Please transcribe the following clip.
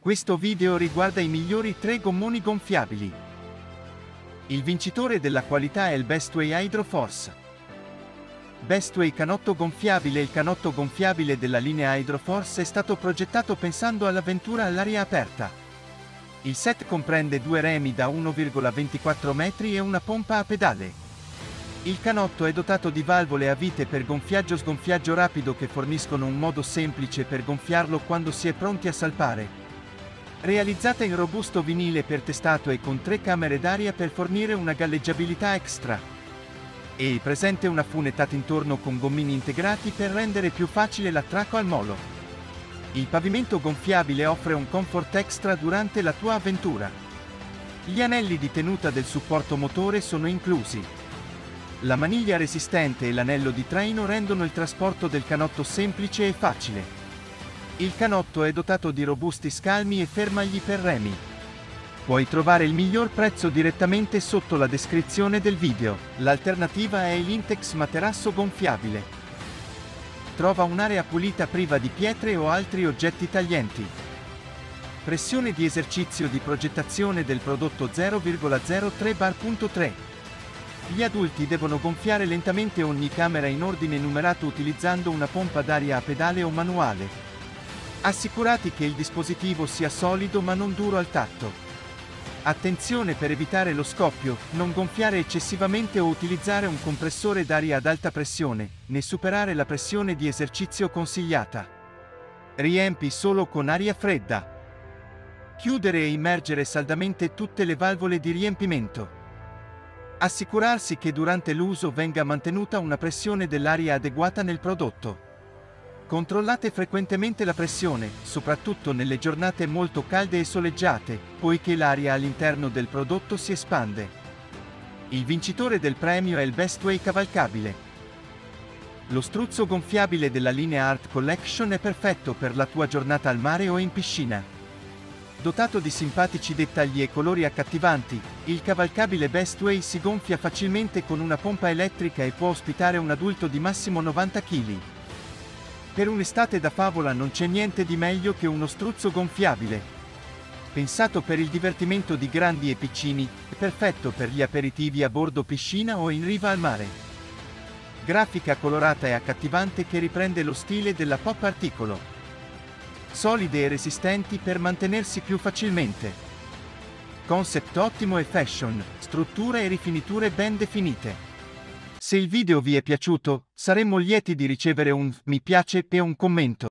Questo video riguarda i migliori 3 gommoni gonfiabili. Il vincitore della qualità è il Bestway Hydro Force. Bestway canotto gonfiabile Il canotto gonfiabile della linea Hydro Force è stato progettato pensando all'avventura all'aria aperta. Il set comprende due remi da 1,24 metri e una pompa a pedale. Il canotto è dotato di valvole a vite per gonfiaggio-sgonfiaggio rapido che forniscono un modo semplice per gonfiarlo quando si è pronti a salpare. Realizzata in robusto vinile per testato e con tre camere d'aria per fornire una galleggiabilità extra. E presente una funettata intorno con gommini integrati per rendere più facile l'attracco al molo. Il pavimento gonfiabile offre un comfort extra durante la tua avventura. Gli anelli di tenuta del supporto motore sono inclusi. La maniglia resistente e l'anello di traino rendono il trasporto del canotto semplice e facile. Il canotto è dotato di robusti scalmi e fermagli per remi. Puoi trovare il miglior prezzo direttamente sotto la descrizione del video. L'alternativa è l'Intex materasso gonfiabile. Trova un'area pulita priva di pietre o altri oggetti taglienti. Pressione di esercizio di progettazione del prodotto 0,03 bar.3. Gli adulti devono gonfiare lentamente ogni camera in ordine numerato utilizzando una pompa d'aria a pedale o manuale. Assicurati che il dispositivo sia solido ma non duro al tatto. Attenzione per evitare lo scoppio, non gonfiare eccessivamente o utilizzare un compressore d'aria ad alta pressione, né superare la pressione di esercizio consigliata. Riempi solo con aria fredda. Chiudere e immergere saldamente tutte le valvole di riempimento. Assicurarsi che durante l'uso venga mantenuta una pressione dell'aria adeguata nel prodotto. Controllate frequentemente la pressione, soprattutto nelle giornate molto calde e soleggiate, poiché l'aria all'interno del prodotto si espande. Il vincitore del premio è il Bestway cavalcabile. Lo struzzo gonfiabile della linea Art Collection è perfetto per la tua giornata al mare o in piscina. Dotato di simpatici dettagli e colori accattivanti, il cavalcabile Bestway si gonfia facilmente con una pompa elettrica e può ospitare un adulto di massimo 90 kg. Per un'estate da favola non c'è niente di meglio che uno struzzo gonfiabile. Pensato per il divertimento di grandi e piccini, è perfetto per gli aperitivi a bordo piscina o in riva al mare. Grafica colorata e accattivante che riprende lo stile della pop articolo. Solide e resistenti per mantenersi più facilmente. Concept ottimo e fashion, strutture e rifiniture ben definite. Se il video vi è piaciuto, saremmo lieti di ricevere un mi piace e un commento.